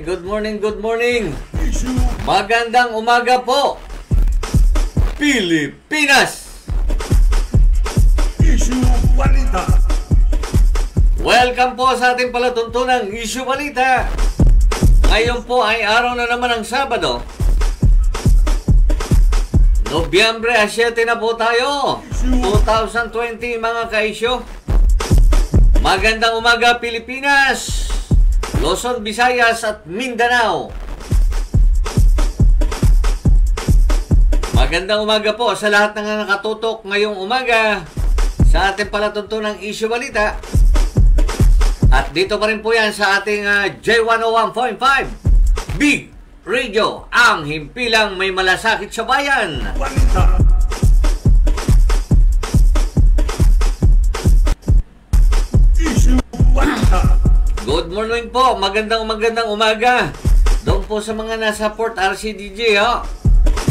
Okay, good morning, good morning. Magandang umaga po. Pilipinas. Issue Balita. Welcome po sa ating palatuntunang Issue Balita. Ngayon po ay araw na naman ng Sabado. Nobyembre 7 na po tayo. 2020 mga kaisyo. Magandang umaga Pilipinas. Luzon, Visayas at Mindanao. Magandang umaga po sa lahat ng nakatutok ngayong umaga sa ating palatuntunang Issue Balita. At dito pa rin po yan sa ating ah, J101.5 Big Radio, ang himpilang may malasakit sa bayan. Balita. Morning po, magandang magandang umaga. Doon po sa mga nasa Port RCDJ, ho.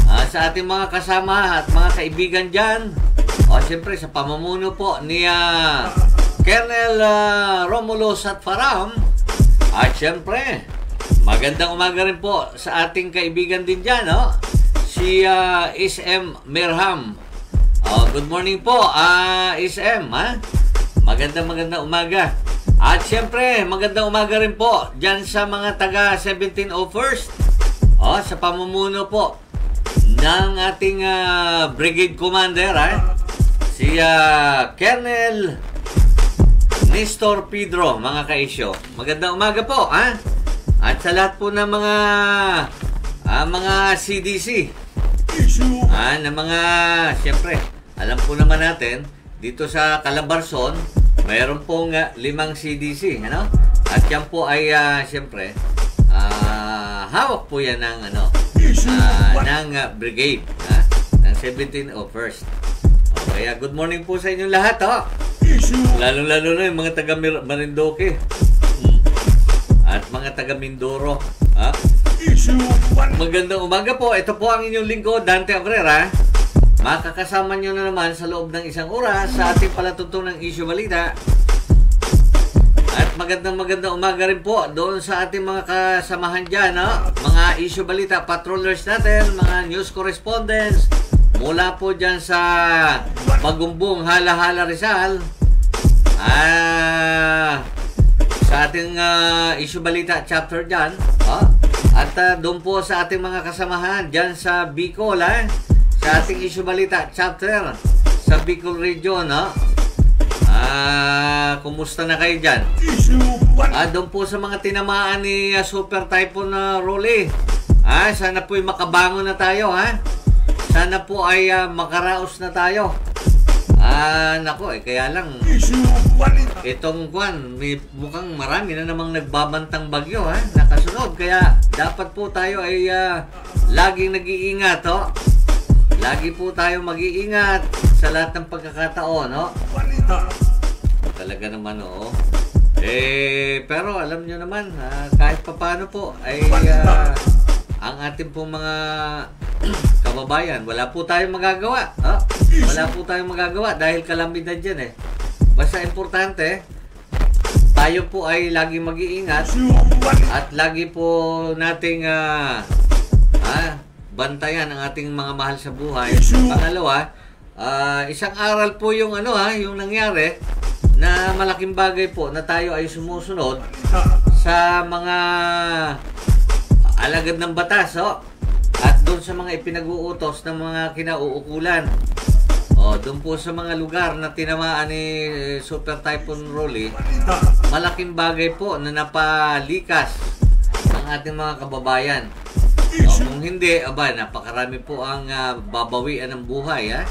Ah, sa ating mga kasama at mga kaibigan dyan. O, siyempre, sa pamumuno po ni ah, Colonel ah, Romulo Satfaram. At siyempre, magandang umaga rin po sa ating kaibigan din dyan, ho. Si ah, SM Merham. Oh, good morning po, ah, SM, ha? Magandang magandang umaga. At siyempre, magandang umaga rin po dyan sa mga taga 1701st. Oh, sa pamumuno po ng ating ah, brigade commander, ha? Si ah, Colonel Nestor Pedro, mga kaisyo. Magandang umaga po, ha? At sa lahat po ng mga ah, mga CDC, Ah, na mga, siyempre, alam po naman natin, dito sa Calabarzon, mayroon pong ah, limang CDC, ano? At yan po ay, ah, siyempre, ah, hawak po yan ng, ano, Balita. ng ah, brigade, ha? ng 1701st. O, kaya good morning po sa inyong lahat. Issue Lalo-lalo na yung mga taga Marindoque. Hmm. At mga taga Mindoro, ha? Magandang umaga po. Ito po ang inyong lingkod, Dante Abrera. Makakasama nyo na naman sa loob ng isang oras sa ating palatuntunang issue balita. At magandang magandang umaga rin po doon sa ating mga kasamahan dyan, no? mga issue balita patrollers natin, mga news correspondents, mula po dyan sa Pagumbong Hala-Hala Rizal, ah, sa ating ah, issue balita chapter dyan, oh, at ah, doon po sa ating mga kasamahan dyan sa Bicol, ah, sa ating issue balita chapter sa Bicol region, no? Ah, kumusta na kayo dyan? Ah, doon po sa mga tinamaan ni ah, Super Typhoon na Rolly. Ah, sana po ay makabangon na tayo, ha? Sana po ay ah, makaraos na tayo. Ah, nako, eh, kaya lang, itong kwan, may mukhang marami na namang nagbabantang bagyo, ha? Nakasunod, kaya dapat po tayo ay ah, laging nag-iingat, ho? Lagi po tayo mag-iingat sa lahat ng pagkakataon, no? Talaga naman, oo. Eh, pero alam nyo naman, ah, kahit papano po, ay ah, ang ating pong mga kababayan, wala po tayong magagawa. ah. Wala po tayong magagawa dahil kalamidad yan eh. Basta importante, tayo po ay lagi mag-iingat at lagi po nating ah, ah, bantayan ang ating mga mahal sa buhay. Pangalawa, ah, isang aral po yung ano ha, yung nangyari na malaking bagay po na tayo ay sumusunod sa mga alagad ng batas, oh. At doon sa mga ipinag-uutos ng mga kinauukulan. Oh, doon po sa mga lugar na tinamaan ni Super Typhoon Rolly, malaking bagay po na napalikas ng ating mga kababayan. O, kung hindi, aba, napakarami po ang ah, babawian ng buhay, ha?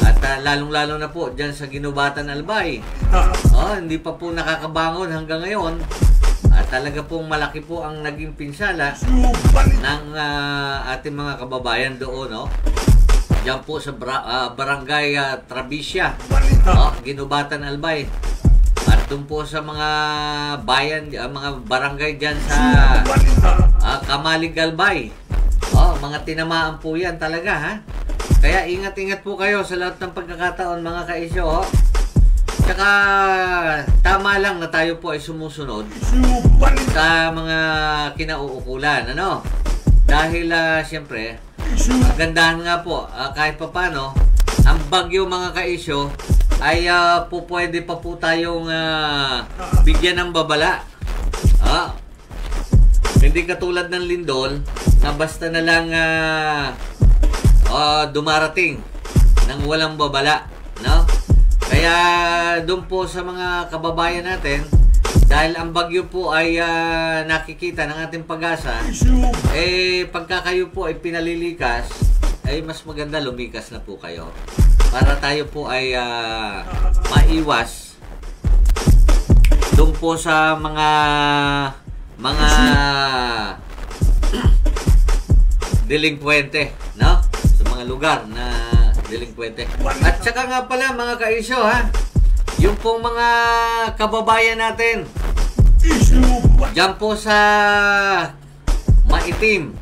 At ah, lalong-lalo na po dyan sa Ginubatan Albay. Oh, hindi pa po nakakabangon hanggang ngayon. At talaga pong malaki po ang naging pinsala ng ah, ating mga kababayan doon, no? Diyan po sa bra- ah, barangay ah, Trabisya. Balita. Oh, Ginubatan Albay. Doon po sa mga bayan, ah, mga barangay dyan sa Balita. ah, Kamalig. Oh, mga tinamaan po yan talaga, ha? Kaya ingat-ingat po kayo sa lahat ng pagkakataon, mga kaisyo, oh. Tsaka tama lang na tayo po ay sumusunod sa mga kinauukulan, ano? Dahil ah, siyempre, Issue Kagandahan nga po, ah, kahit pa paano, ang bagyo mga kaisyo ay ah, po pwede pa po tayong ah, bigyan ng babala. Ah, hindi katulad ng lindol na basta na lang ah, ah, dumarating ng walang babala. No? Kaya doon po sa mga kababayan natin, dahil ang bagyo po ay ah, nakikita ng ating pag-asa, eh, pagka kayo po ay pinalilikas, ay mas maganda lumikas na po kayo. Para tayo po ay ah, maiwas doon po sa mga mga delinkwente, no? Sa mga lugar na delinkwente. At saka nga pala mga kaisyo ha, yung pong mga kababayan natin. Diyan po sa Maitim,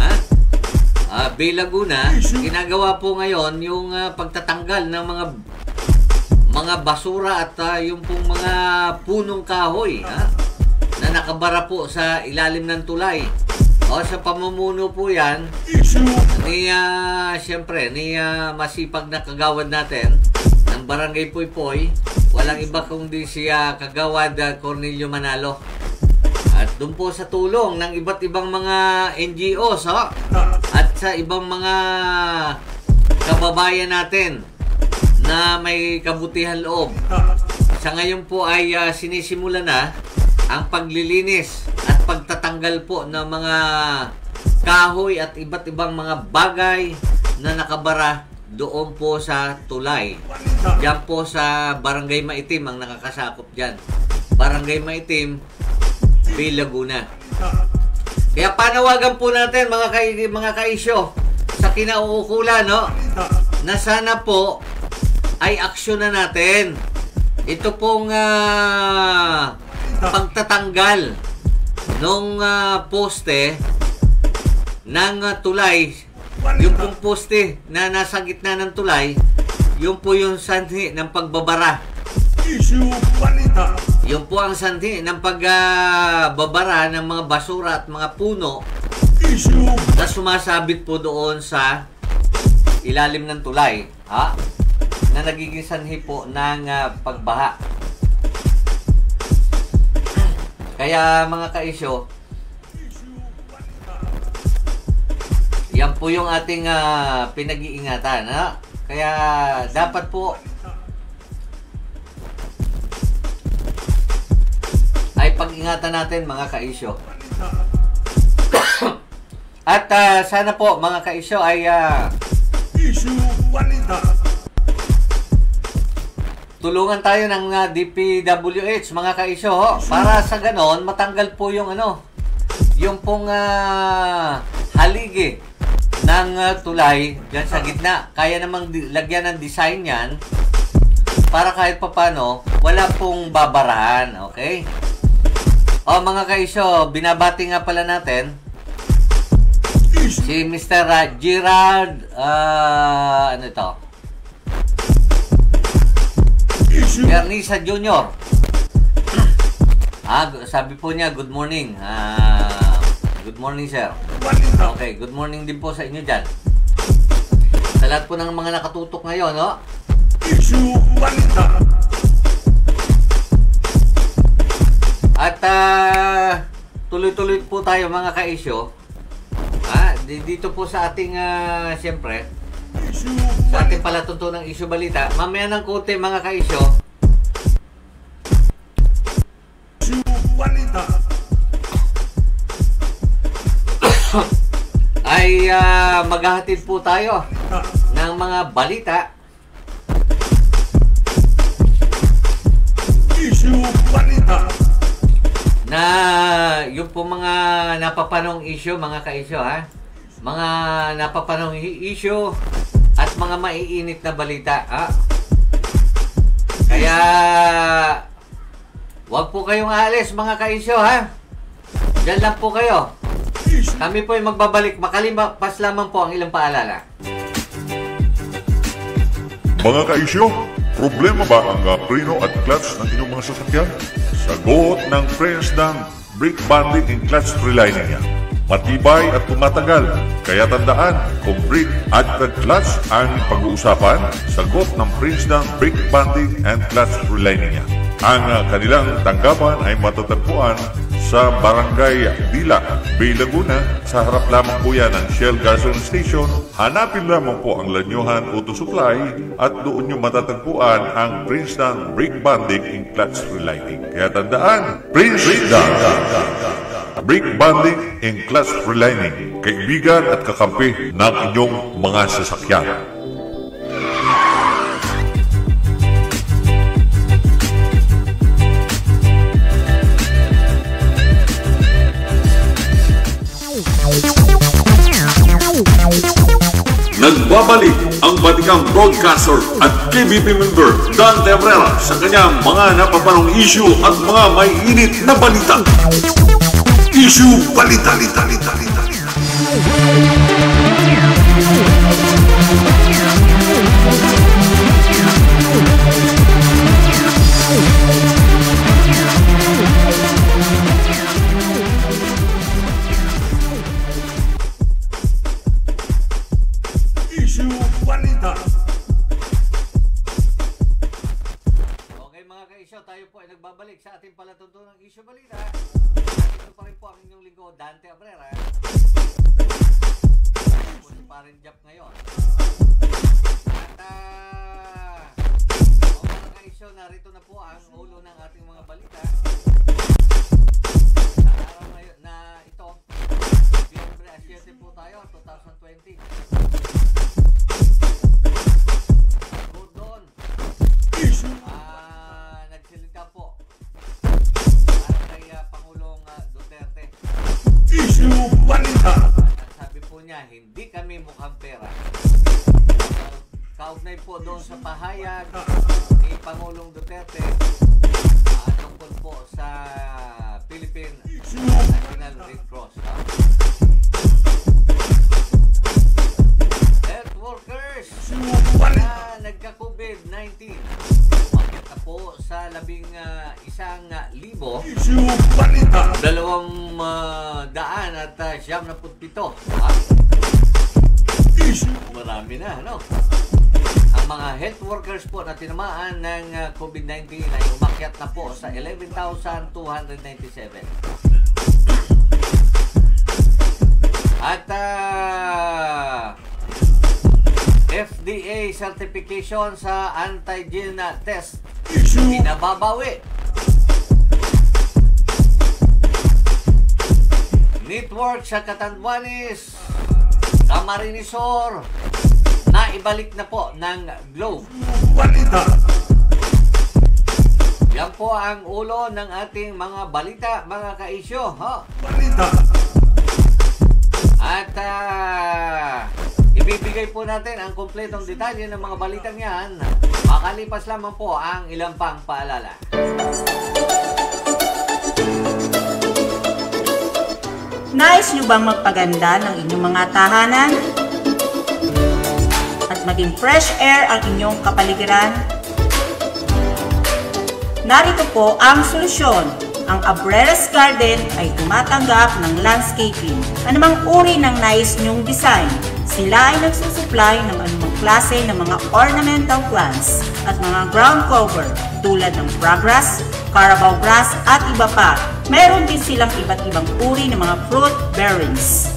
ha? Ah, Bay Laguna, ginagawa po ngayon yung ah, pagtatanggal ng mga mga basura at ah, yung pong mga punong kahoy, ha? Na nakabara po sa ilalim ng tulay. O sa pamumuno po 'yan ni ah, siyempre ni ah, masipag na kagawad natin ng Barangay Puypoy, walang iba kundi si ah, kagawad ah, Cornelio Manalo. At doon po sa tulong ng iba't ibang mga NGOs ho, at sa ibang mga kababayan natin na may kabutihan loob. Sa ngayon po ay ah, sinisimula na ang paglilinis at pagtatanggal po ng mga kahoy at iba't ibang mga bagay na nakabara doon po sa tulay. Diyan po sa Barangay Maitim ang nakakasakop dyan. Barangay Maitim, Bay Laguna. Kaya panawagan po natin mga kay mga kaisyo sa kinauukulan no na sana po ay aksyon na natin. Ito pong ah, pagtatanggal nung ah, poste ng ah, tulay. Yung pong poste na nasa gitna ng tulay, yung po yung sanhi ng pagbabara. Issue balita. Yung po ang sanhi ng pagbabara ng mga basura at mga puno na sumasabit po doon sa ilalim ng tulay. Ha? Na nagiging sanhi po ng ah, pagbaha. Kaya mga kaisyo, yan po yung ating ah, pinag-iingatan. Ha? Kaya dapat po ay pag-ingatan natin mga kaisyo. At ah, sana po mga kaisyo ay ah, Issue balita. tulungan tayo ng ah, DPWH mga kaisyo ho, para sa ganon matanggal po yung ano yung pong ah, haligi ng ah, tulay dyan sa gitna. Kaya namang lagyan ng design yan para kahit papano wala pong babarahan, okay? O mga kaisyo, binabati nga pala natin Issue Si Mr. uh, Gerard, ah, ano ito? Issue Bernisa Jr. ah, sabi po niya, good morning. Ah, good morning, sir. Okay, good morning din po sa inyo dyan. Sa lahat po ng mga nakatutok ngayon, no? Issue balita. At ah, tuloy-tuloy po tayo mga ka-isyo. Ah, di- dito po sa ating, ah, siyempre, sa ating palatuntunang isyu balita. Mamaya ng konti mga ka-isyo, Issue balita. ay ah, maghahatid po tayo ng mga balita Issue balita. Na yung po mga napapanong issue, mga ka-issue ha, mga napapanong issue at mga maiinit na balita ha. Kaya wag po kayong aalis mga ka-issue ha. Diyan lang po kayo. Kami po ay magbabalik makalipas lamang po ang ilang paalala. Mga kaisyo, problema ba ang uh, preno at clutch ng inyong mga sasakyan? Sagot ng Friends ng brake banding and clutch relining niya. Matibay at tumatagal. Kaya tandaan, kung brake at clutch ang pag-uusapan, sagot ng Prince ng brake banding and clutch relining niya. Ang uh, kanilang tanggapan ay matatagpuan sa Barangay Dila, Bay Laguna. Sa harap lamang po yan ng Shell Gasoline Station. Hanapin lamang po ang Lanyuhan Auto Supply at doon nyo matatagpuan ang Prince ng brake banding and clutch relining. Kaya tandaan, Prince Dan. Brake banding and clutch relining. Kaibigan at kakampi ng inyong mga sasakyan. Nagbabalik ang Batikang broadcaster at KBP member Dan Tebrera sa kanyang mga napapanong issue at mga may init na balita. Issue Balita Lita Lita Lita Lita. Marami na, ano? Ang mga health workers po na tinamaan ng ah, COVID-19 ay umakyat na po sa 11,297. At ah, FDA certification sa antigen test Pinababawi. Network sa Catanduanes, Camarinesor, na ibalik na po ng Globe. Balita. Yan po ang ulo ng ating mga balita, mga ka-isyo. Ho? Balita. At ah, ibibigay po natin ang kumpletong detalye ng mga balitang yan. Makalipas lamang po ang ilang pang paalala. Nais nyo bang magpaganda ng inyong mga tahanan? At maging fresh air ang inyong kapaligiran? Narito po ang solusyon. Ang Abreras Garden ay tumatanggap ng landscaping. Anumang uri ng nais nyong design, sila ay nagsusupply ng anumang klase ng mga ornamental plants at mga ground cover tulad ng fragrass, carabao grass at iba pa. Meron din silang iba't ibang uri ng mga fruit bearings.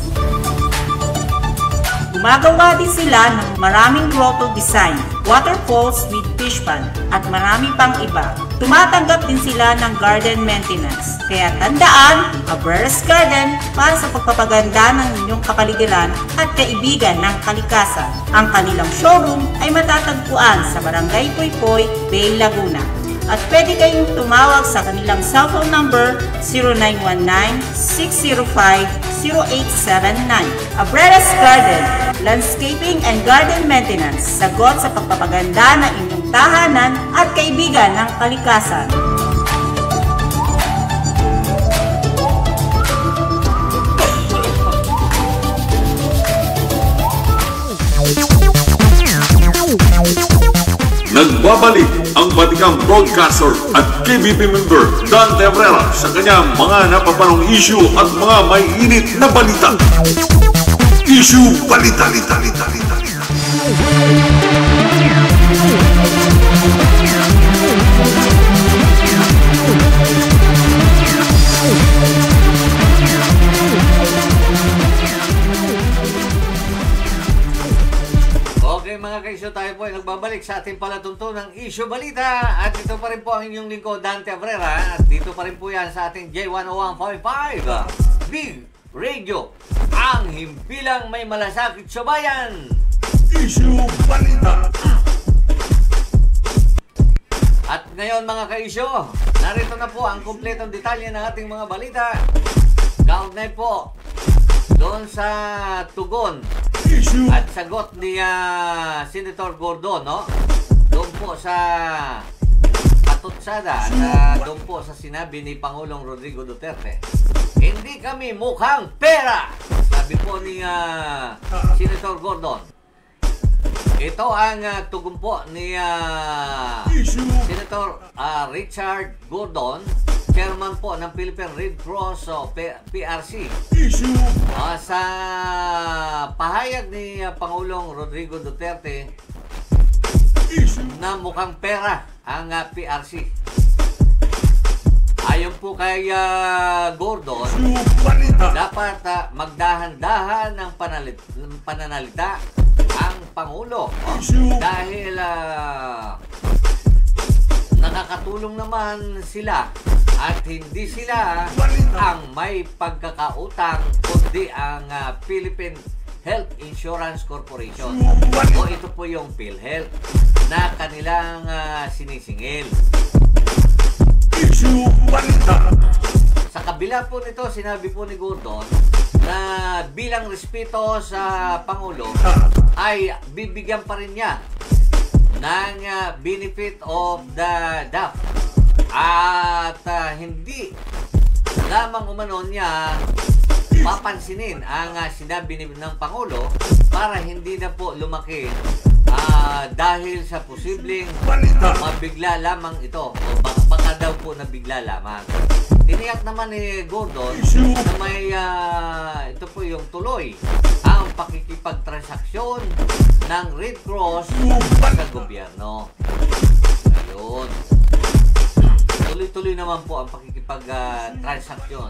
Gumagawa din sila ng maraming grotto design, waterfalls with fish pond, at marami pang iba. Tumatanggap din sila ng garden maintenance. Kaya tandaan, Abreras Garden para sa pagpapaganda ng inyong kapaligiran at kaibigan ng kalikasan. Ang kanilang showroom ay matatagpuan sa Barangay Poypoy, Bay Laguna. At pwede kayong tumawag sa kanilang cellphone number 0919-605-0879. Abreras Garden, Landscaping and Garden Maintenance, sagot sa pagpapaganda ng inyong tahanan at kaibigan ng kalikasan. Nagbabalik ang Batikang broadcaster at KBP member Dan Tebrera sa kanyang mga napapanong issue at mga may init na balita. Issue Balita. Balita. Balita. Balita. Okay kaisyo, tayo po ay nagbabalik sa ating palatuntunang Issue Balita. At ito pa rin po ang inyong lingkod, Dante Abrera. At dito pa rin po yan sa ating J101.5 Big Radio. Ang himpilang may malasakit sa bayan. Issue Balita. At ngayon mga kaisyo, narito na po ang kumpletong detalye ng ating mga balita. Kaugnay po doon sa tugon at sagot ni ah, Senator Gordon, no? Doon po sa patutsada at ah, doon po sa sinabi ni Pangulong Rodrigo Duterte. Hindi kami mukhang pera! Sabi po ni ah, Senator Gordon. Ito ang ah, tugon po ni Issue Senator ah, Richard Gordon, chairman po ng Philippine Red Cross o P- PRC. Issue Ah, sa pahayag ni ah, Pangulong Rodrigo Duterte Issue na mukhang pera ang ah, PRC. Ayon po kay ah, Gordon, dapat ah, magdahan-dahan ng panalit, pananalita ang Pangulo. oh, dahil ah, nakakatulong naman sila at hindi sila ang may pagkakautang kundi ang ah, Philippine Health Insurance Corporation o ito po yung PhilHealth na kanilang ah, sinisingil. Sa kabila po nito, sinabi po ni Gordon na bilang respeto sa Pangulo ay bibigyan pa rin niya ng ah, benefit of the doubt. At ah, hindi lamang umano niya papansinin ang ah, sinabi ni, ng Pangulo para hindi na po lumaki ah, dahil sa posibleng Balita. mabigla lamang ito o baka, daw po nabigla lamang. Tiniyak naman ni Gordon na may ah, ito po yung tuloy ang pakikipagtransaksyon ng Red Cross sa gobyerno. Ayun. Tuloy-tuloy naman po ang pakikipagtransaksyon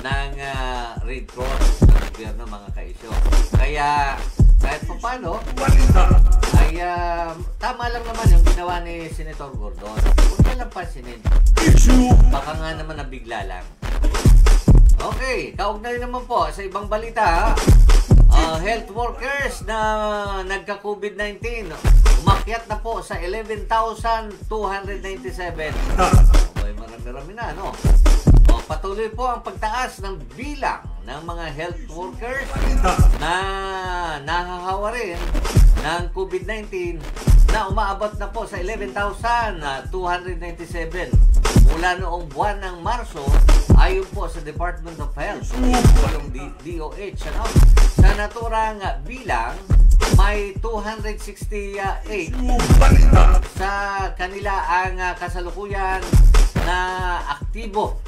ng ah, Red Cross sa gobyerno mga kaisyo. Kaya kahit pa paano, ay ah, tama lang naman yung ginawa ni Senator Gordon. Huwag na lang pansinin. Baka nga naman nabigla lang. Okay, kaugnay naman po sa ibang balita. Ah, health workers na nagka-COVID-19 umakyat na po sa 11,297. Okay, marami-rami na, no? Patuloy po ang pagtaas ng bilang ng mga health workers na nahahawa rin ng COVID-19 na umaabot na po sa 11,297 mula noong buwan ng Marso ayon po sa Department of Health D- DOH ano? sa naturang bilang may 268 Balita. sa kanila ang kasalukuyan na aktibo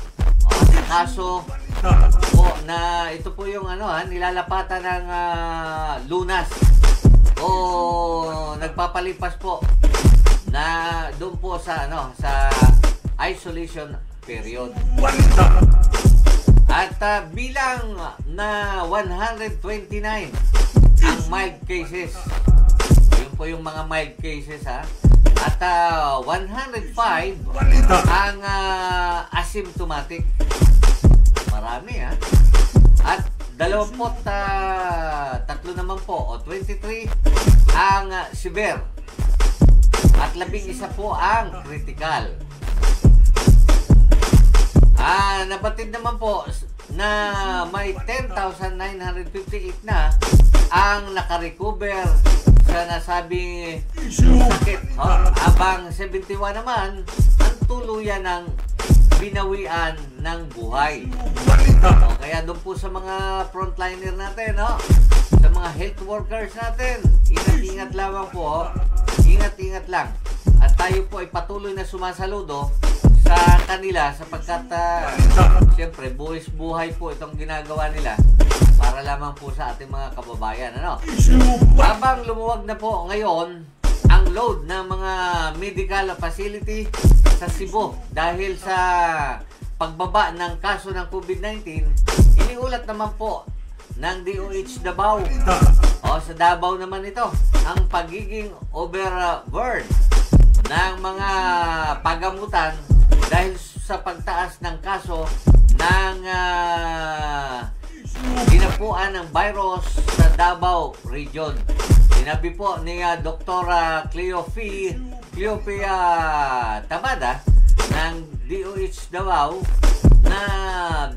kaso po na ito po yung ano ha, nilalapatan ng ah, lunas o nagpapalipas po na doon po sa ano sa isolation period. At ah, bilang na 129 ang mild cases. Yun po yung mga mild cases ha. At ah, 105 Balita. ang ah, asymptomatic. Marami ha. At dalawampot ah, tatlo naman po o 23 ang ah, severe. At labing isa po ang critical. Ah, nabatid naman po na may 10,958 na ang nakarecover sa nasabing sakit. Oh, abang 71 naman ang tuluyan ng binawian ng buhay. O, kaya doon po sa mga frontliner natin, no? sa mga health workers natin, ingat-ingat lamang po. oh. Ingat-ingat lang. tayo po ay patuloy na sumasaludo sa kanila sapagkat uh, siyempre buwis buhay po itong ginagawa nila para lamang po sa ating mga kababayan. Ano? Habang lumuwag na po ngayon ang load ng mga medical facility sa Cebu dahil sa pagbaba ng kaso ng COVID-19, iniulat naman po ng DOH Davao o sa Davao naman ito ang pagiging overburn ng mga pagamutan dahil sa pagtaas ng kaso ng uh, ginapuan ng virus sa Davao region. Sinabi po ni uh, Dr. Cleofi Cleopia Tamada ng DOH Davao na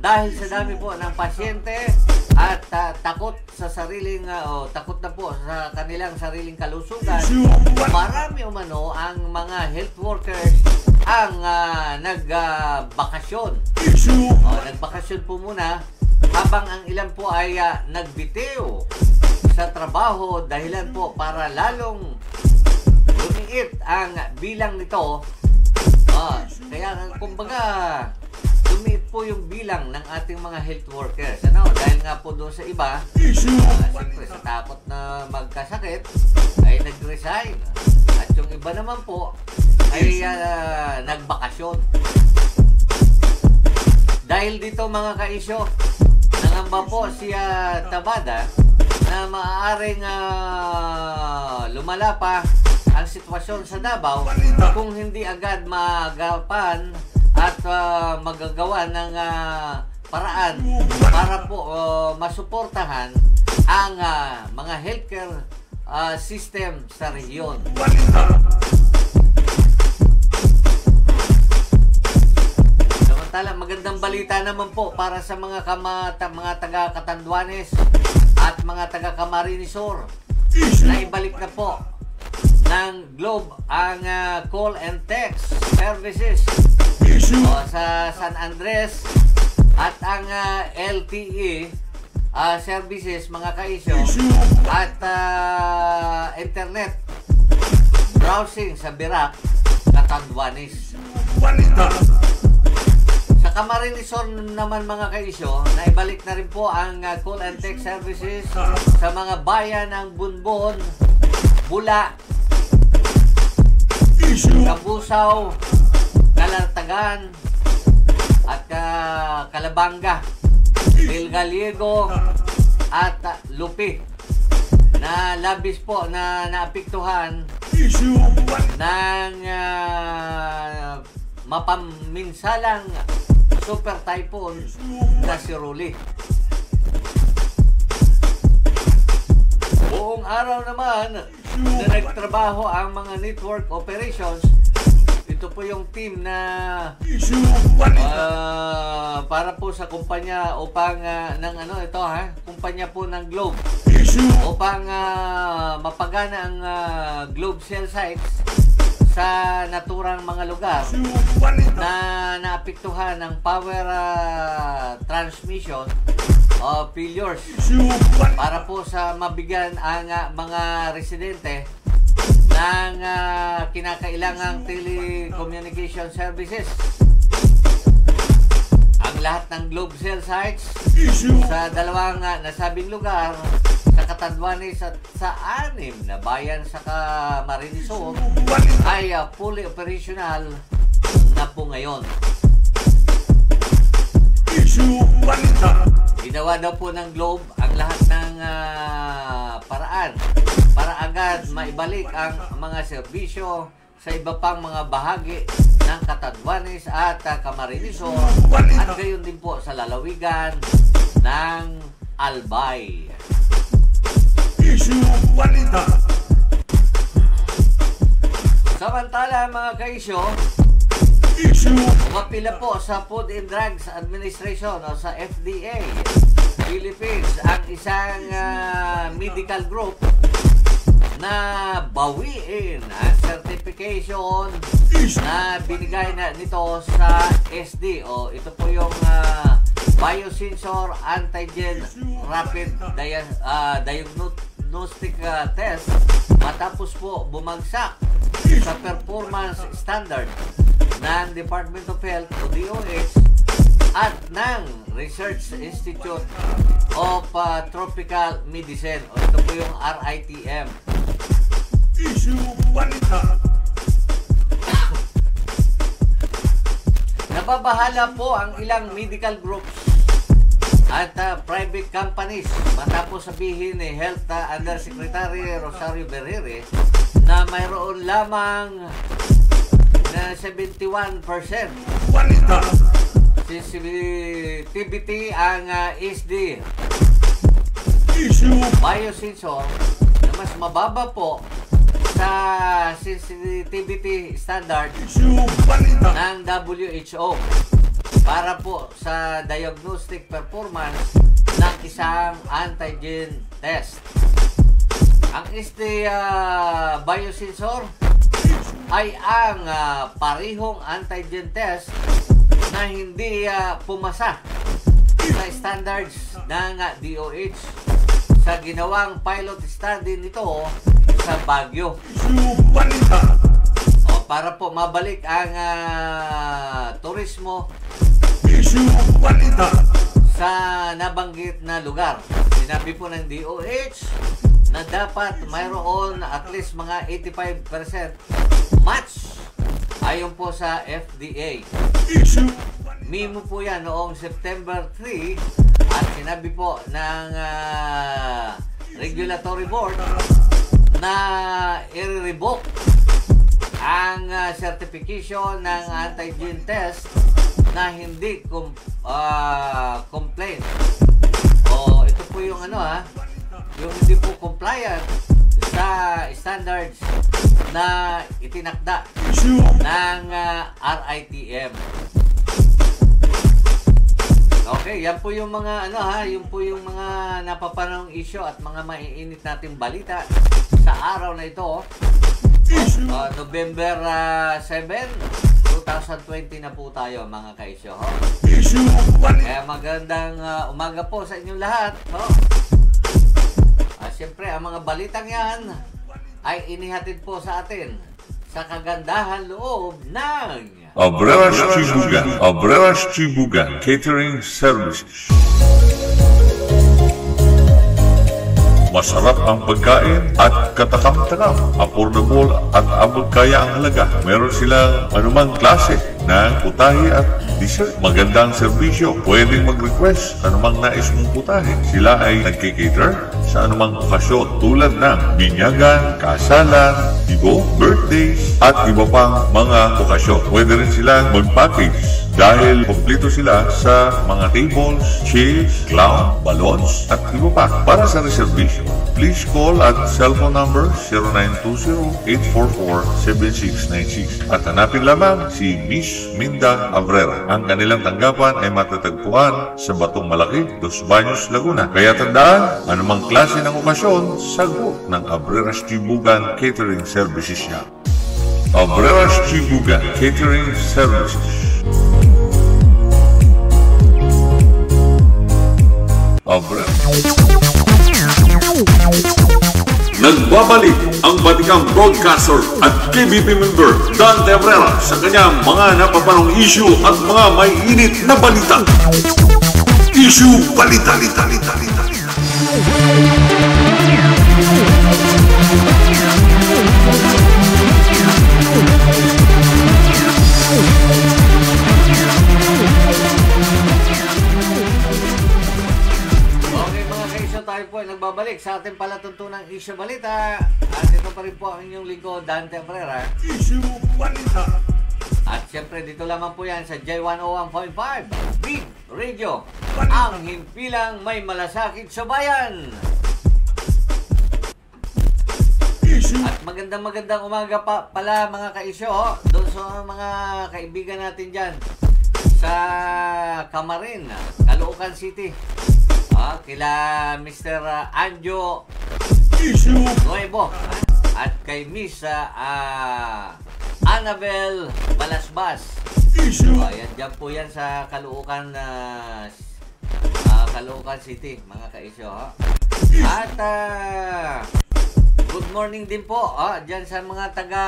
dahil sa dami po ng pasyente at uh, takot sa sariling uh, o takot na po sa kanilang sariling kalusugan marami umano ang mga health workers ang uh, nagbakasyon uh, o nagbakasyon po muna habang ang ilan po ay uh, nagbitiw sa trabaho dahilan po para lalong lumiit ang bilang nito Ah, kaya kumbaga lumiit po yung bilang ng ating mga health workers. Ano? Dahil nga po doon sa iba, uh, siyempre sa takot na magkasakit, ay nag-resign. At yung iba naman po, ay uh, nagbakasyon. Dahil dito mga kaisyo, nangamba po si uh, Tabada na maaaring uh, lumala pa ang sitwasyon sa Davao kung hindi agad magapan at uh, magagawa ng uh, paraan para po uh, masuportahan ang uh, mga healthcare uh, system sa rehiyon. Samantala, magandang balita naman po para sa mga kamata, mga taga Katanduanes at mga taga Camarinesor na ibalik na po ng Globe ang uh, call and text services o, sa San Andres at ang uh, LTE uh, services mga kaisyo at uh, internet browsing sa Birak Katanduanes. Sa Camarinesor naman mga kaisyo, naibalik na rin po ang uh, call and text services sa mga bayan ng Bunbon, Bula, Kabusaw, Kalartagan, at uh, Kalabanga, Del Gallego, at uh, Lupi. Na labis po na naapektuhan ng uh, mapaminsalang super typhoon na si Ruli. Buong araw naman na nagtrabaho ang mga network operations, ito po yung team na uh, para po sa kumpanya upang uh, ng ano ito ha, kumpanya po ng Globe. Upang uh, mapagana ang uh, Globe cell sites sa naturang mga lugar na naapektuhan ng power uh, transmission o failures para po sa mabigyan ang uh, mga residente ng uh, kinakailangang telecommunication services. Ang lahat ng Globe Cell sites sa dalawang uh, nasabing lugar sa Catanduanes at sa anim na bayan sa Camarines Sur ay uh, fully operational na po ngayon. Ginawa daw po ng Globe ang lahat ng uh, paraan para agad maibalik ang mga serbisyo sa iba pang mga bahagi ng Catanduanes at uh, Camarines Sur at gayon din po sa lalawigan ng Albay. Samantala mga kaisyo, Umapila po sa Food and Drugs Administration o sa FDA Philippines ang isang uh, medical group na bawiin ang certification na binigay na nito sa SD o ito po yung uh, Biosensor Antigen Rapid Dia- uh, Diagnostic uh, Test matapos po bumagsak sa performance standard ng Department of Health o DOH at ng Research Institute of uh, Tropical Medicine o ito po yung RITM. Issue Balita. Nababahala po ang ilang medical groups at uh, private companies. Matapos sabihin ni Health uh, Undersecretary Rosario Berrere na mayroon lamang na 71% Balita. sensitivity ang uh, SD Issue. Biosensor na mas mababa po sa sensitivity standard ng WHO para po sa diagnostic performance ng isang antigen test. Ang SD uh, biosensor ay ang ah, parihong antigen test na hindi ah, pumasa sa standards ng ah, DOH sa ginawang pilot study nito sa Baguio. O, para po mabalik ang ah, turismo Issue Balita. sa nabanggit na lugar. Sinabi po ng DOH na dapat mayroon at least mga 85% match ayon po sa FDA. Mimo po yan noong September 3 at sinabi po ng ah, regulatory board na i-revoke ang ah, certification ng antigen test na hindi com- ah, complaint. O ito po yung ano ha, yung hindi po compliant sa standards na itinakda ng ah, RITM. Okay, yan po yung mga ano ha, yung po yung mga napapanong issue at mga maiinit nating balita sa araw na ito. Uh, November ah, 7, 2020 na po tayo mga ka-issue. Ho? Kaya magandang ah, umaga po sa inyong lahat. Ho? Ah, Siyempre, ang mga balitang yan ay inihatid po sa atin sa kagandahan loob ng Abreras Chibugan, Abreras Chibugan Catering Services. Masarap ang pagkain at katakam-takam. Affordable at abot kaya ang halaga. Meron silang anumang klase ng putahe at dessert. Magandang serbisyo. Pwedeng mag-request anumang nais mong putahe. Sila ay nagkikater sa anumang okasyon tulad ng binyagan, kasalan, ibo, birthdays, at iba pang mga okasyon. Pwede rin silang mag-package dahil kompleto sila sa mga tables, chairs, clown, balloons, at iba pa. Para sa reservation, please call at cellphone number 0920-844-7696 at hanapin lamang si Miss Minda Abrera. Ang kanilang tanggapan ay matatagpuan sa Batong Malaki, Dos Baños, Laguna. Kaya tandaan, anumang klase ng okasyon, sagot ng Abreras Chibugan Catering Services niya. Abreras Chibugan Catering Services. Abreras. Nagbabalik ang Batikang Broadcaster at KBP member Dan Tebrera sa kanyang mga napapanong issue at mga may init na balita. Issue Balita. Balita. Balita. Balita. Okay nagbabalik sa ating palatuntunang isyo balita. At ito pa rin po ang inyong lingkod, Dante Abrera. Issue Balita. At syempre dito lamang po yan sa J101.5 Big Radio. Ang himpilang may malasakit sa bayan. At magandang magandang umaga pa pala mga kaisyo ho, doon sa mga kaibigan natin dyan sa Camarin, Caloocan City. Ah, kila Mr. Anjo Issue Nuevo at kay Miss ah, ah, Annabel Balasbas. Oh, yan, dyan po yan sa Caloocan, ah, ah, Caloocan City, mga kaisyo. Ha? At ah, good morning din po ah, dyan sa mga taga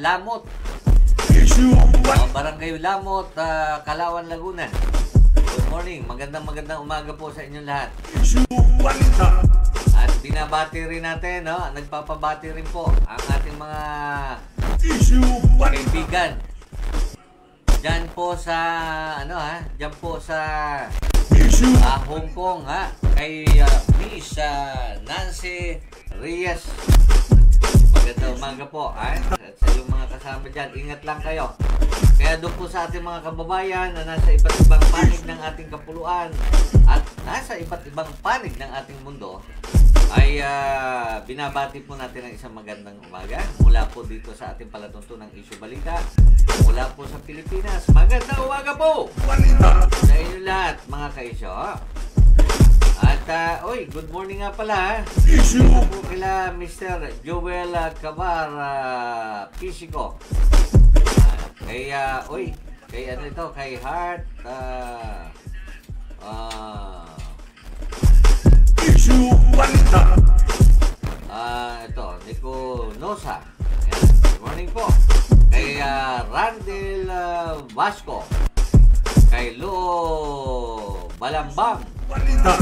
Lamot. Ah, Barangay Lamot, ah, Kalawan, Laguna. Good morning. Magandang magandang umaga po sa inyong lahat. At binabati rin natin, no? nagpapabati rin po ang ating mga kaibigan. Diyan po sa, ano ha, diyan po sa ah, Hong Kong ha, kay ah, Miss ah, Nancy Reyes. Magandang umaga po ha, at sa iyong mga kasama dyan, ingat lang kayo. Kaya doon po sa ating mga kababayan na nasa iba't ibang panig ng ating kapuluan at nasa iba't ibang panig ng ating mundo, ay ah, binabati po natin ang isang magandang umaga mula po dito sa ating palatuntunang Issue Balita mula po sa Pilipinas. Magandang umaga po! Sa inyo lahat, mga kaisyo. At, ah, oy, good morning nga pala, Ito po kila Mr. Joel Cabar uh, Pisico. Ah, kay, ah, oy, kay ano ito, kay Heart, ah, ah, Issue Balita. ah, ito, Nico Nosa. Ayan, good morning po. Kay ah, Randel ah, Vasco. Kay Lo Balambang. Balita.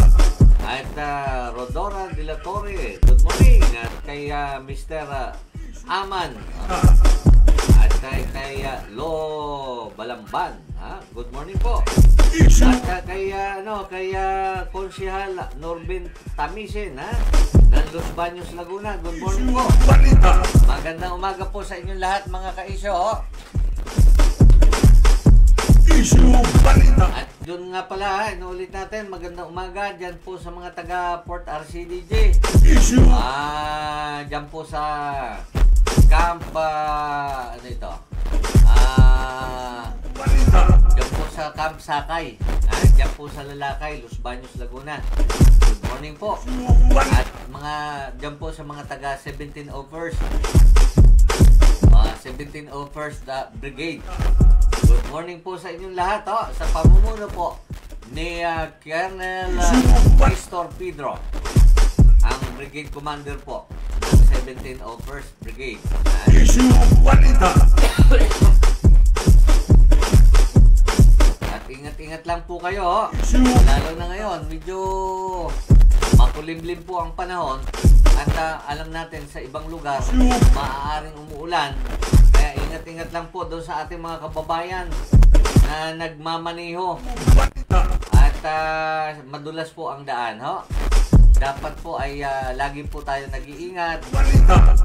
At uh, Rodora de la Torre, good morning. At kay uh, Mr. uh, Aman. At kay, kay uh, Lo Balamban. Ha? Good morning po. At uh, kay, uh, ano, kay uh, Konsihal Norbin Tamisin. Ha? Ng Los Baños, Laguna. Good morning po. Balita. Magandang umaga po sa inyong lahat mga kaisyo. At doon nga pala, ha, inuulit natin, magandang umaga dyan po sa mga taga Port RCDJ. Ah, diyan po sa Camp ah, ano ito? Ah, diyan po sa Camp Sakay. Ah, diyan po sa Lalakay, Los Baños, Laguna. Good morning po. At mga diyan po sa mga taga 17 Offers. Ah, 17 Offers the Brigade. Morning po sa inyong lahat, oh, sa pamumuno po ni ah, Colonel uh, Pedro ang brigade commander po ng 17 of 1st Brigade. At ingat-ingat lang po kayo. oh. Lalo na ngayon, medyo makulimlim po ang panahon. At ah, alam natin sa ibang lugar, maaaring umuulan. Kaya ingat-ingat lang po doon sa ating mga kababayan na nagmamaniho. At ah, madulas po ang daan. Ho? Dapat po ay ah, lagi po tayo nag-iingat.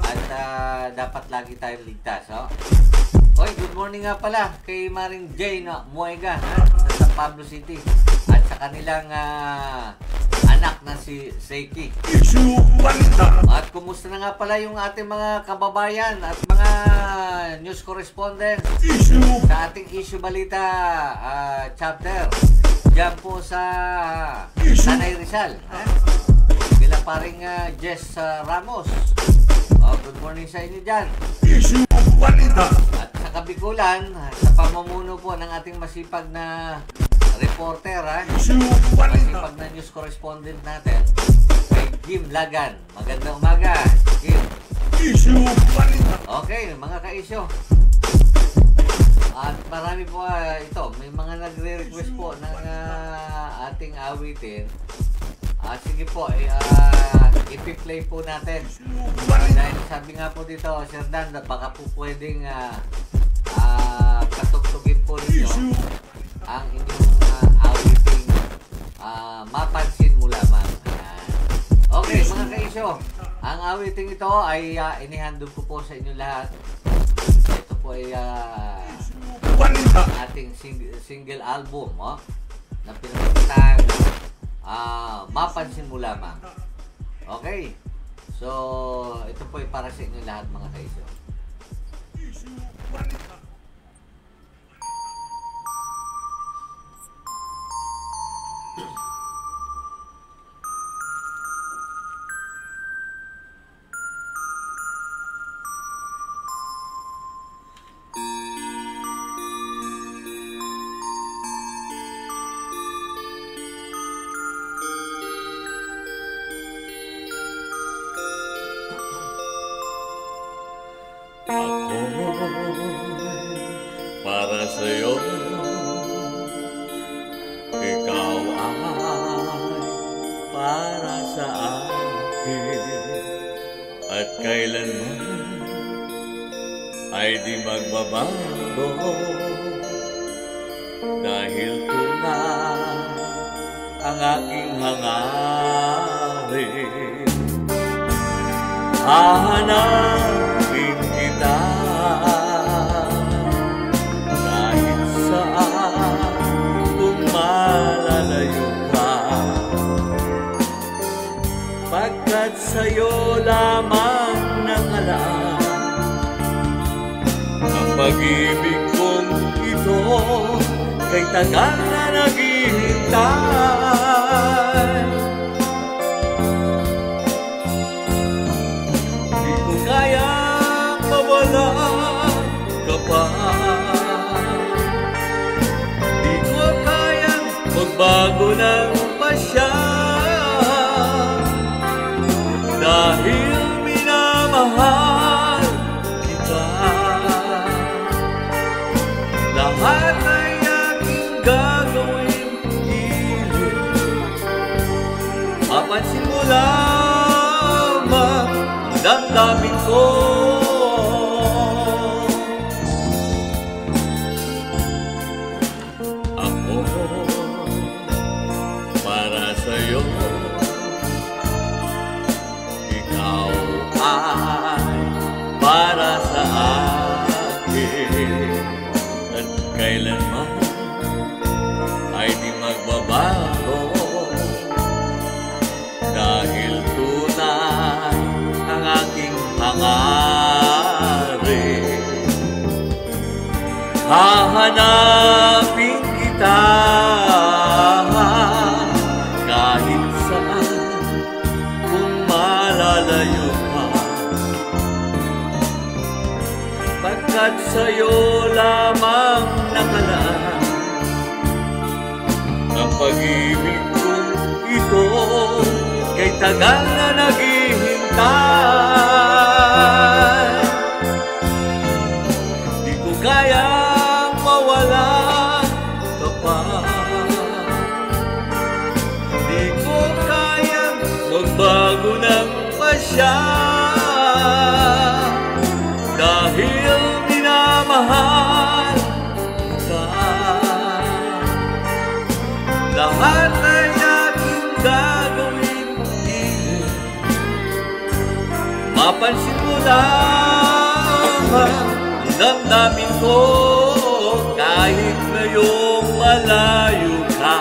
At ah, dapat lagi tayong ligtas, oh. Oy, good morning nga pala kay Maring Jane no, Muega ha, sa San Pablo City kanilang ah, anak na si Seiki. At kumusta na nga pala yung ating mga kababayan at mga news correspondent Issue sa ating issue balita ah, chapter diyan po sa Tanay Rizal. Ha? Bila paring ah, Jess ah, Ramos. Oh, good morning sa inyo dyan. Issue. At sa Kabikulan, sa pamumuno po ng ating masipag na reporter, ha? Masipag na news correspondent natin, kay Jim Lagan. Magandang umaga, Jim. Issue. Okay, mga ka-isyo. At marami po ah, ito, may mga nagre-request po ng ah, ating awitin. Ah, sige po, eh, ah, ipi-play po natin. Ah, dahil sabi nga po dito, Sir Dan, na baka po pwedeng ah, ah, patugtugin po ninyo ang uh, ah, mapansin mo lamang. Ayan. Okay, mga kaisyo, ang awiting ito ay uh, inihandog ko po sa inyo lahat. Ito po ay ah, Balita. ating sing- single album oh, na pinagkatang ah, mapansin mo lamang. Okay? So, ito po ay para sa inyo lahat mga kaisyo. Issue Balita. Ako para sa'yo. Ikaw ay para sa akin. At kailanman ay di magbabago. Dahil tunay ang aking hangarin. Hahanapin sa'yo lamang nangalaan Ang pag-ibig kong ito kay tagal na naghihintay. Di ko kaya mawala ka ng Mapansin mo lamang ang damdamin ko Hahanapin kita. Kahit saan kung malalayo ka. Pagkat sa'yo lamang nakalaan ang pag-ibig kong ito kay tagal na naghihintay pasya Dahil minamahal ka. Lahat ay aking gagawin Ilit Mapansin mo lamang Ang damdamin ko Kahit ngayong malayo ka.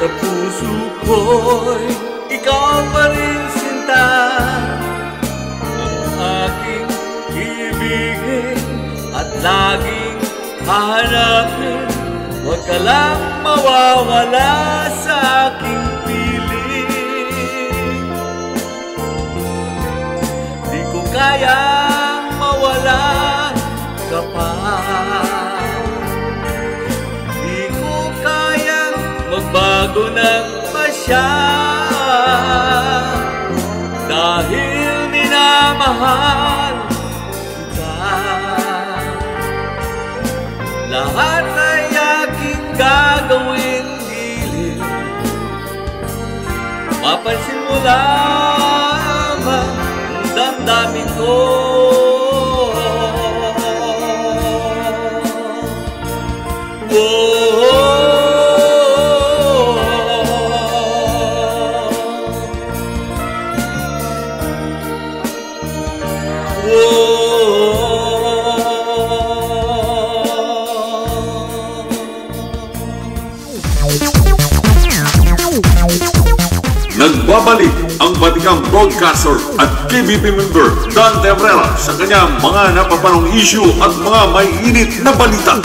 Sa puso ko'y Ikaw pa rin sinta. Ang aking ibigin At laging hahanapin. Huwag ka lang mawawala sa aking piling. Di ko kayang mawala ka pa. Di ko kayang magbago ng pasya minamahal kita lahat ay aking gagawin gilid Mapansin mo lamang ang damdamin ko Nagbabalik ang Batikang Broadcaster at KBP member Dan Tebrera sa kanyang mga napapanong issue at mga may init na balita.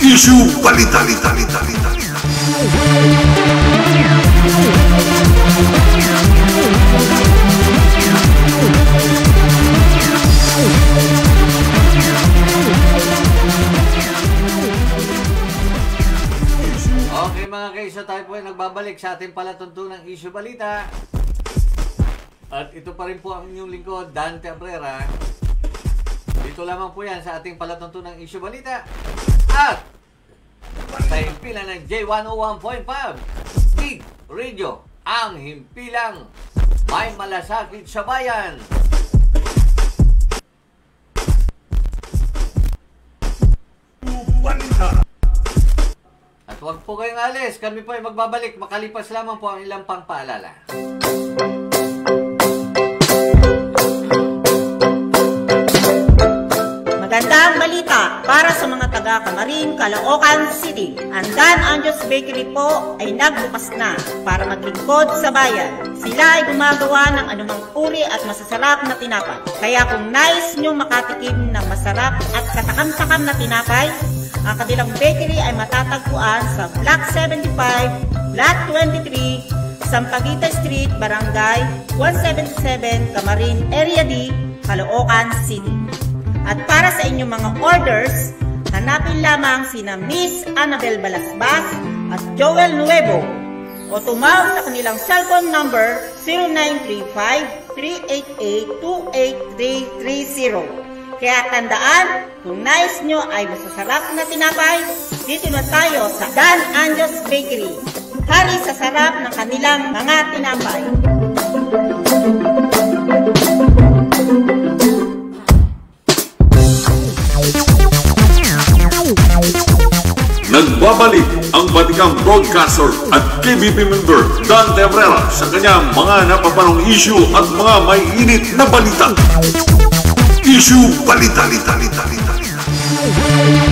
Issue Balita, Balita, Balita, Balita. Tayo nagbabalik sa ating palatuntunang issue balita. At ito pa rin po ang inyong lingkod, Dante Abrera. Dito lamang po yan sa ating palatuntunang isyu balita. At sa himpilan ng J101.5 Big Radio, ang himpilang may malasakit sa bayan. Huwag po kayong alis, kami po ay magbabalik makalipas lamang po ang ilang pang paalala. Magandang balita para sa mga taga Camarin, Caloocan City. Ang Dan Anjos Bakery po ay nagbukas na para maglingkod sa bayan. Sila ay gumagawa ng anumang uri at masasarap na tinapay. Kaya kung nais nyo makatikim ng masarap at katakam-takam na tinapay, ang kanilang bakery ay matatagpuan sa Block 75, Lot 23, Sampaguita Street, Barangay 177, Camarin, Area D, Caloocan City. At para sa inyong mga orders, hanapin lamang sina Miss Annabel Balasbas at Joel Nuevo o tumawag sa kanilang cellphone number 0935-388-28330. Kaya tandaan, kung nais nyo ay masasarap na tinapay, dito na tayo sa Dan Anjos Bakery. Hari sa sarap ng kanilang mga tinapay. Nagbabalik ang Batikang Broadcaster at KBP member Dan Tebrera sa kanyang mga napapanong issue at mga may init na balita. Issue Balita, Balita, Balita, Balita, Balita.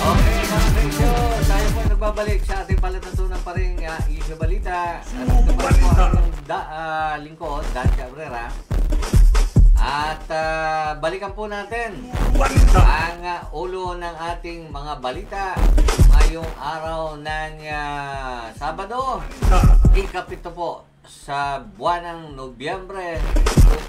Okay, mga kaisyo, tayo po ay nagbabalik sa ating palatuntunan pa rin uh, issue balita. At ito pa rin po ang inyong da, ah, lingkod, Dan Cabrera. At ah, balikan po natin ang ah, ulo ng ating mga balita ngayong araw ng ah, Sabado. Ikapito po sa buwan ng Nobyembre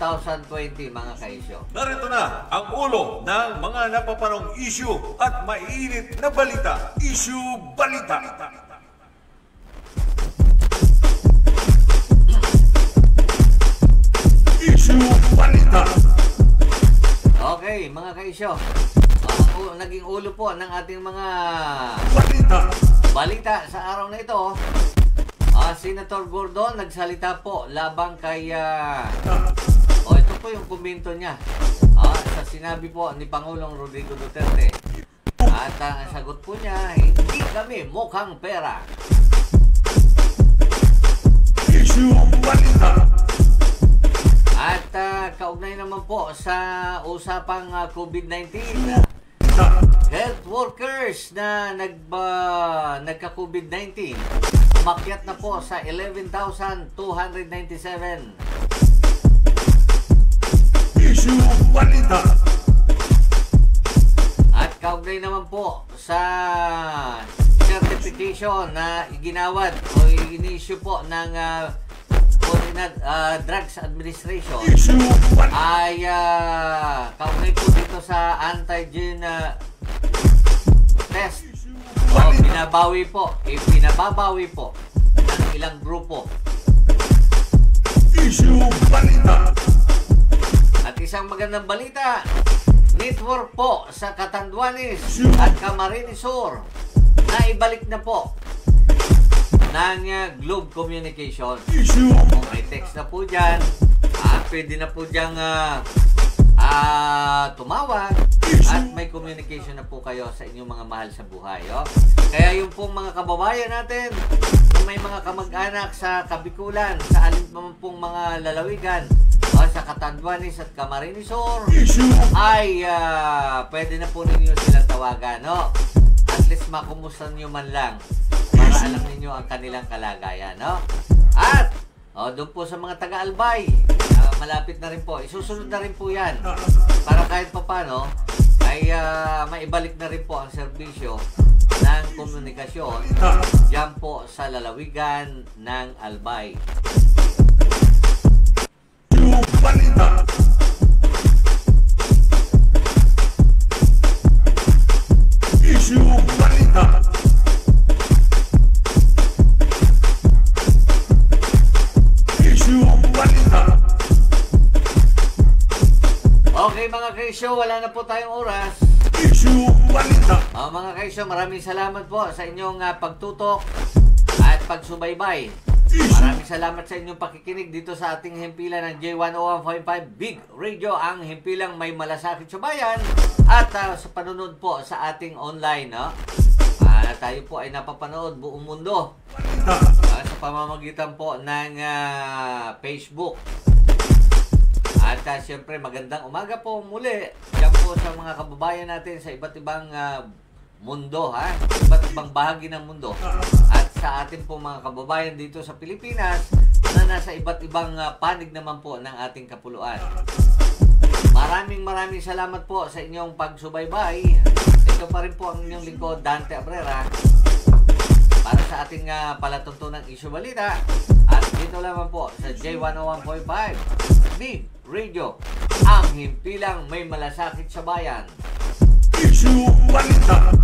2020 mga kaisyo. Narito na ang ulo ng mga napapanong issue at mainit na balita. Issue Balita. Balita. Okay, mga kaisyo. Ang u- naging ulo po ng ating mga Balita. balita sa araw na ito. ah, Senator Gordon nagsalita po labang kay ah, oh, ito po yung komento niya. Ah, sa sinabi po ni Pangulong Rodrigo Duterte. At ang sagot po niya, hindi kami mukhang pera. Issue Balita. At ah, kaugnay naman po sa usapang ah, COVID-19, health workers na nagba, nagka-COVID-19, umakyat na po sa 11,297. Issue Balita. At kaugnay naman po sa certification na iginawad o inisyu po ng uh, Drugs Administration Issue Balita. ay uh, kaugnay po dito sa antigen uh, test o binabawi po, eh, binababawi po ng ilang grupo. Issue Balita. At isang magandang balita, network po sa Catanduanes at Camarines Sur na ibalik na po uh, Globe Communication. Kung may text na po dyan, ah, pwede na po dyan ah, ah, tumawag at may communication na po kayo sa inyong mga mahal sa buhay. Oh. Kaya yung pong mga kababayan natin na may mga kamag-anak sa Kabikulan, sa alin pong mga lalawigan, o sa Catanduanes at Camarines Sur, Issue ay ah, pwede na po ninyo silang tawagan, no? At least makumusta nyo man lang alam ninyo ang kanilang kalagayan, no? At, oh, doon po sa mga taga-albay, ah, malapit na rin po, isusunod na rin po yan para kahit papano ay ah, maibalik na rin po ang serbisyo ng komunikasyon dyan po sa lalawigan ng Albay. Balita. Mga kaisyo, wala na po tayong oras. Issue Balita. Ah, mga kaisyo, maraming salamat po sa inyong ah, pagtutok at pagsubaybay. Maraming salamat sa inyong pakikinig dito sa ating himpilan ng J101.5 Big Radio, ang himpilang may malasakit sa bayan at ah, sa panunod po sa ating online. No? Ah, tayo po ay napapanood buong mundo ah, sa pamamagitan po ng ah, Facebook. At uh, siyempre magandang umaga po muli yan po sa mga kababayan natin sa iba't ibang ah, mundo ha, iba't ibang bahagi ng mundo. At sa atin po mga kababayan dito sa Pilipinas na nasa iba't ibang ah, panig naman po ng ating kapuluan. Maraming maraming salamat po sa inyong pagsubaybay. Ito pa rin po ang inyong lingkod Dante Abrera para sa ating uh, palatuntunang isyu balita at dito lamang po sa J101.5 Big Radio ang himpilang may malasakit sa bayan Issue Balita.